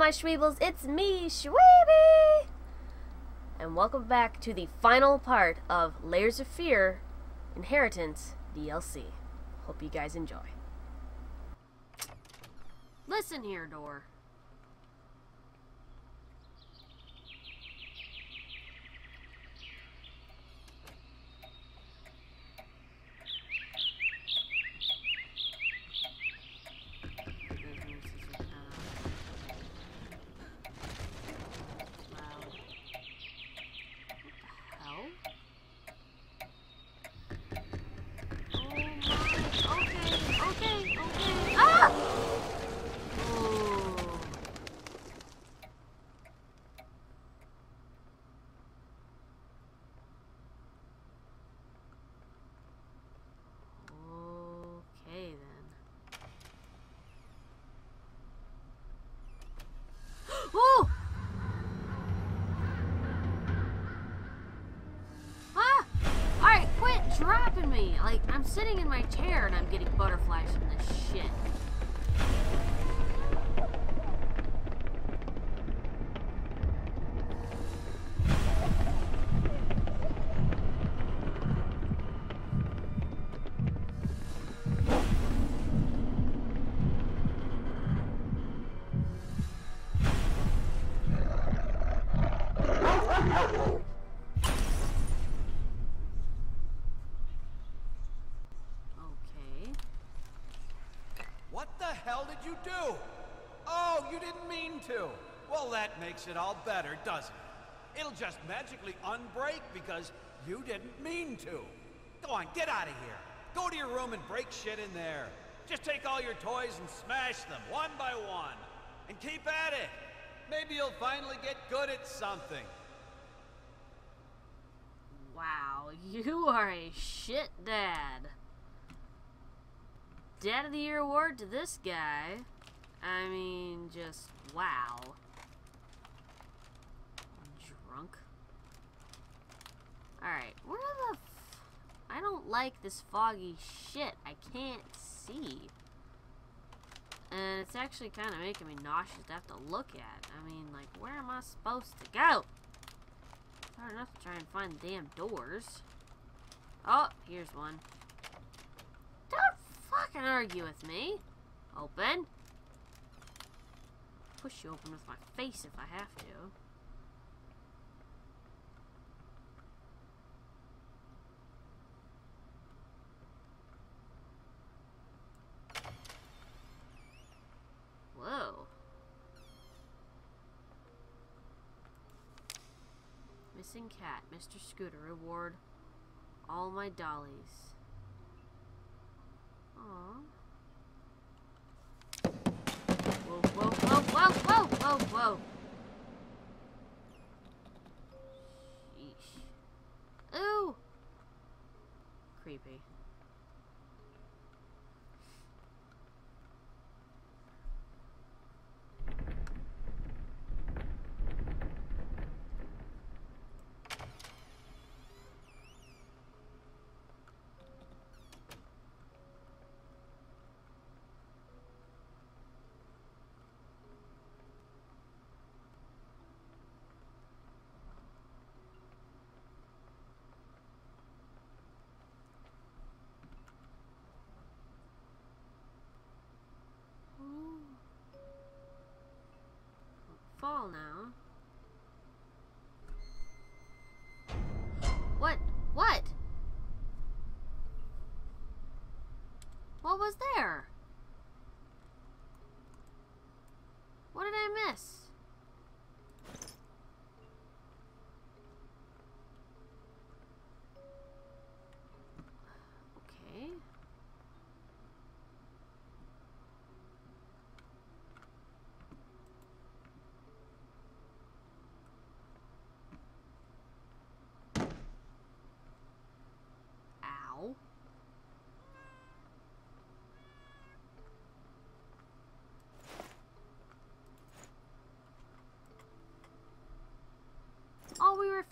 my Shweebles? It's me, Shweebe! And welcome back to the final part of Layers of Fear Inheritance DLC. Hope you guys enjoy. Listen here, door. Like, I'm sitting in my chair and I'm getting butterflies from this shit. Makes it all better, doesn't it? It'll just magically unbreak because you didn't mean to. Go on, get out of here. Go to your room and break shit in there. Just take all your toys and smash them, one by one. And keep at it. Maybe you'll finally get good at something. Wow, you are a shit dad. Dad of the Year award to this guy. I mean, just wow. Drunk. Alright, where the I don't like this foggy shit. I can't see. And it's actually kind of making me nauseous to have to look at. I mean, like, where am I supposed to go? It's hard enough to try and find the damn doors. Oh, here's one. Fucking argue with me. Open. Push you open with my face if I have to. Whoa. Missing cat, Mr. Scooter, reward all my dollies. Whoa, whoa, whoa, whoa, whoa, whoa, whoa. Sheesh. Ooh! Creepy. Now. What? What? What was there?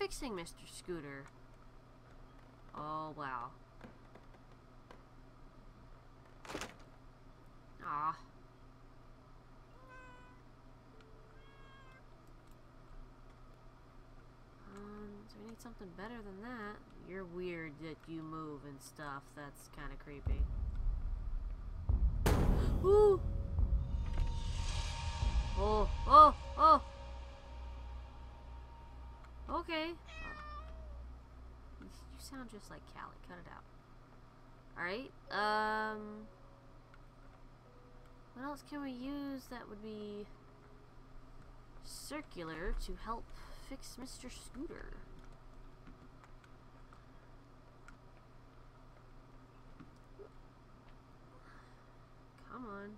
fixing, Mr. Scooter. Oh, wow. Ah. Um, so we need something better than that. You're weird that you move and stuff. That's kind of creepy. Ooh! Oh, oh, oh! Okay. You sound just like Callie. Cut it out. Alright, um... What else can we use that would be circular to help fix Mr. Scooter? Come on.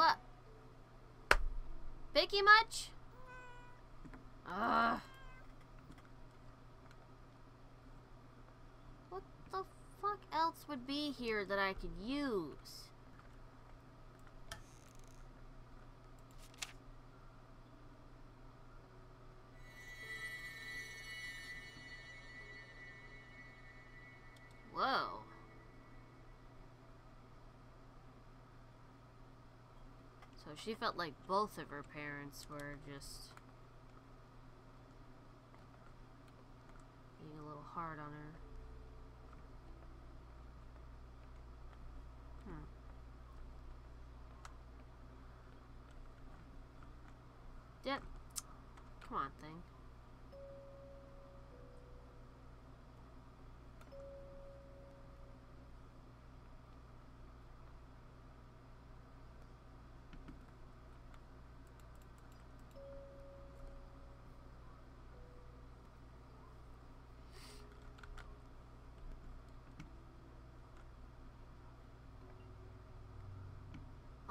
What? Vicky much? Ugh. What the fuck else would be here that I could use? So she felt like both of her parents were just being a little hard on her. Hmm. Yep. Come on, thing.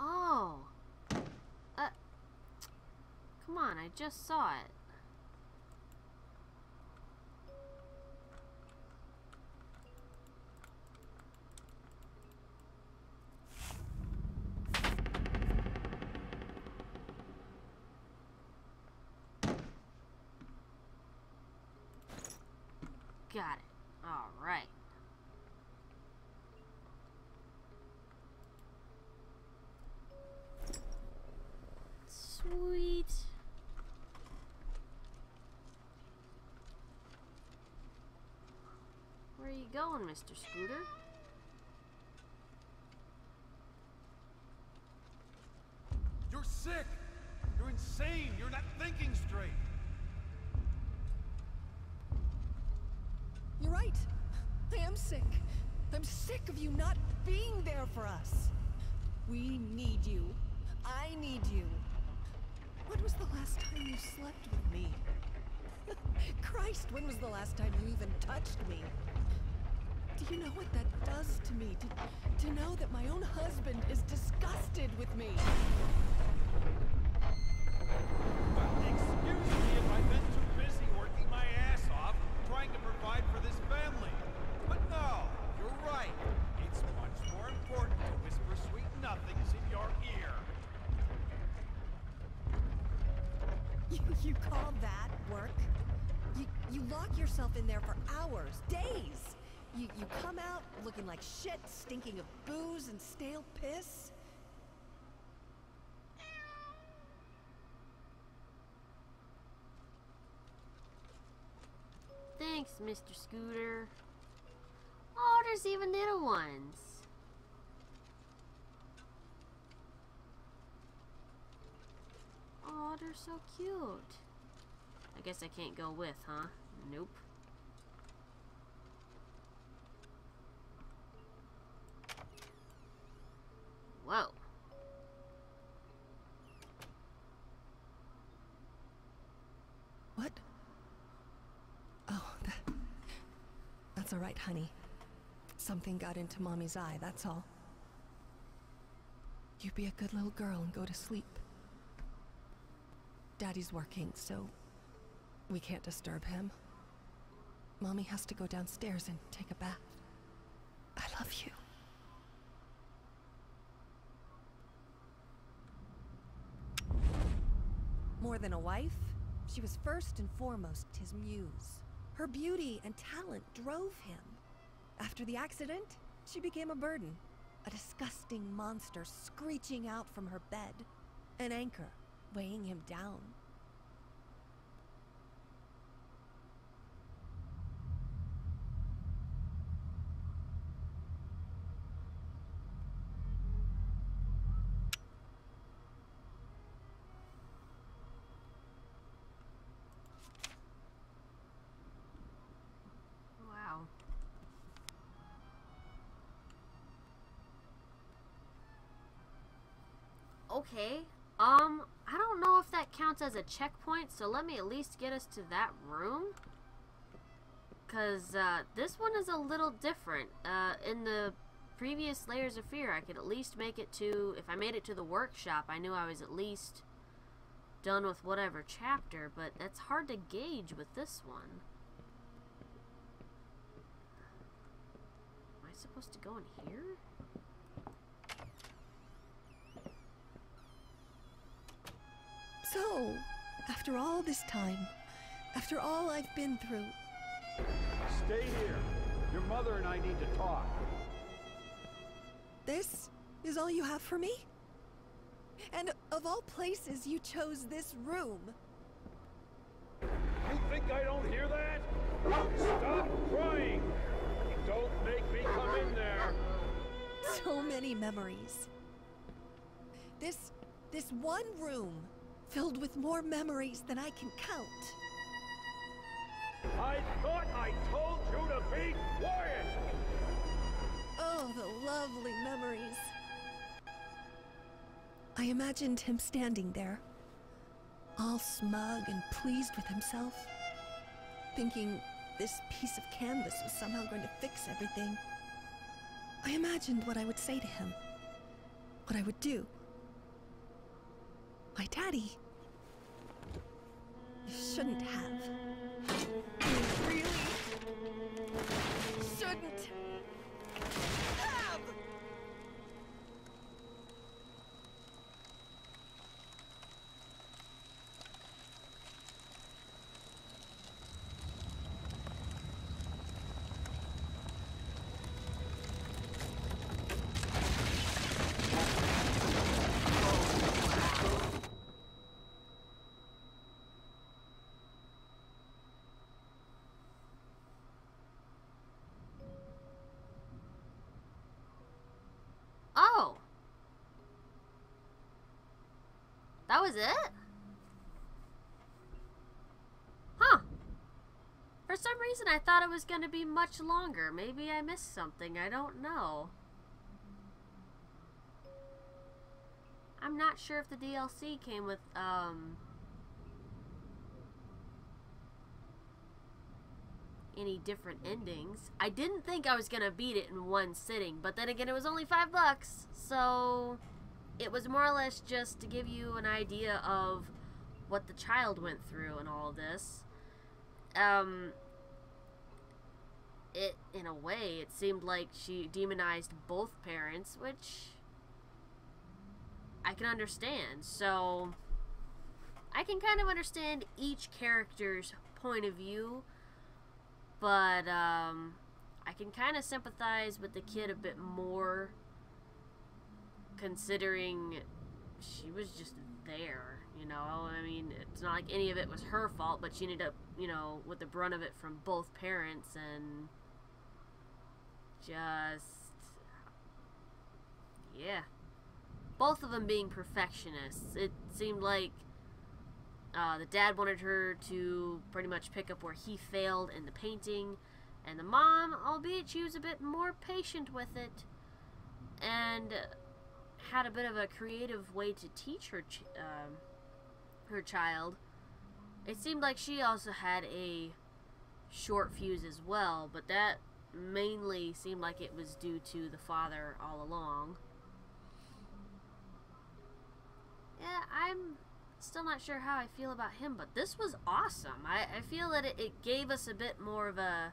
Oh. Uh. Come on, I just saw it. Got it. All right. Sweet. Where are you going, Mr. Scooter? You're sick! You're insane! You're not thinking straight! You're right. I am sick. I'm sick of you not being there for us. We need you. I need you. When was the last time you slept with me? Christ, when was the last time you even touched me? Do you know what that does to me? To, to know that my own husband is disgusted with me. Well, excuse me if I've been too busy working my ass off trying to provide for this family. But no, you're right. It's much more important to whisper sweet nothings in your ear. You, you call that work? You, you lock yourself in there for hours, days. You, you come out looking like shit, stinking of booze and stale piss. Thanks, Mr. Scooter. Oh, there's even little ones. Oh, they're so cute. I guess I can't go with, huh? Nope. Whoa. What? Oh, that... That's all right, honey. Something got into Mommy's eye, that's all. You be a good little girl and go to sleep. Daddy's working, so We can't disturb him. Mommy has to go downstairs and take a bath. I love you. More than a wife, she was first and foremost his muse. Her beauty and talent drove him. After the accident, she became a burden. A disgusting monster screeching out from her bed. An anchor weighing him down. Wow. Okay. Um, I don't know if that counts as a checkpoint, so let me at least get us to that room. Because, uh, this one is a little different. Uh, in the previous Layers of Fear, I could at least make it to, if I made it to the workshop, I knew I was at least done with whatever chapter, but that's hard to gauge with this one. Am I supposed to go in here? So, after all this time, after all I've been through, Stay here. Your mother and I need to talk. this is all you have for me? And of all places, you chose this room. You think I don't hear that? Stop crying! Don't make me come in there! So many memories. This, this one room, filled with more memories than I can count. I thought I told you to be quiet! Oh, the lovely memories. I imagined him standing there, all smug and pleased with himself, thinking this piece of canvas was somehow going to fix everything. I imagined what I would say to him, what I would do. My daddy. You shouldn't have. You really shouldn't have. Oh! That was it? Huh. For some reason, I thought it was going to be much longer. Maybe I missed something. I don't know. I'm not sure if the DLC came with, um... any different endings. I didn't think I was gonna beat it in one sitting, but then again, it was only five bucks, so it was more or less just to give you an idea of what the child went through and all this. Um, it in a way, it seemed like she demonized both parents, which I can understand. So I can kind of understand each character's point of view but um, I can kind of sympathize with the kid a bit more, considering she was just there. You know, I mean, it's not like any of it was her fault, but she ended up, you know, with the brunt of it from both parents, and just yeah, both of them being perfectionists. It seemed like uh, the dad wanted her to pretty much pick up where he failed in the painting, and the mom, albeit she was a bit more patient with it, and had a bit of a creative way to teach her ch- um her child. It seemed like she also had a short fuse as well, but that mainly seemed like it was due to the father all along. Yeah, I'm still not sure how I feel about him, but this was awesome. I, I feel that it, it gave us a bit more of a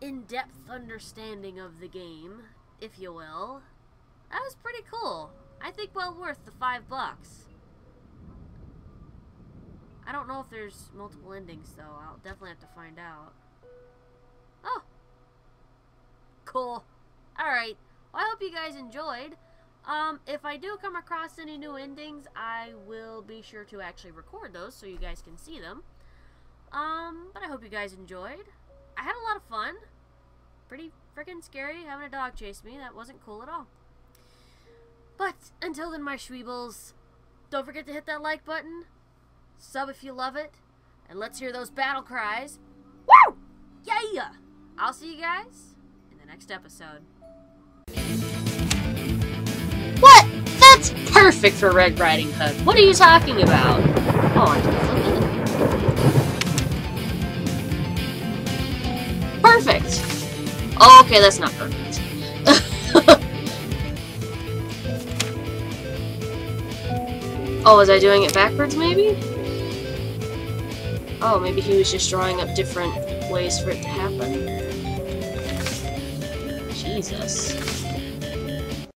in-depth understanding of the game, if you will. That was pretty cool. I think well worth the five bucks. I don't know if there's multiple endings, though. I'll definitely have to find out. Oh. Cool. Alright. Well, I hope you guys enjoyed. Um, if I do come across any new endings, I will be sure to actually record those so you guys can see them. Um, but I hope you guys enjoyed. I had a lot of fun. Pretty freaking scary having a dog chase me. That wasn't cool at all. But until then, my Shweebles, don't forget to hit that like button, sub if you love it, and let's hear those battle cries. Woo! Yeah! I'll see you guys in the next episode. What? That's perfect for Red Riding Hood. What are you talking about? Oh, I can flip it. Perfect! Oh, okay, that's not perfect. Oh, was I doing it backwards, maybe? Oh, maybe he was just drawing up different ways for it to happen. Jesus.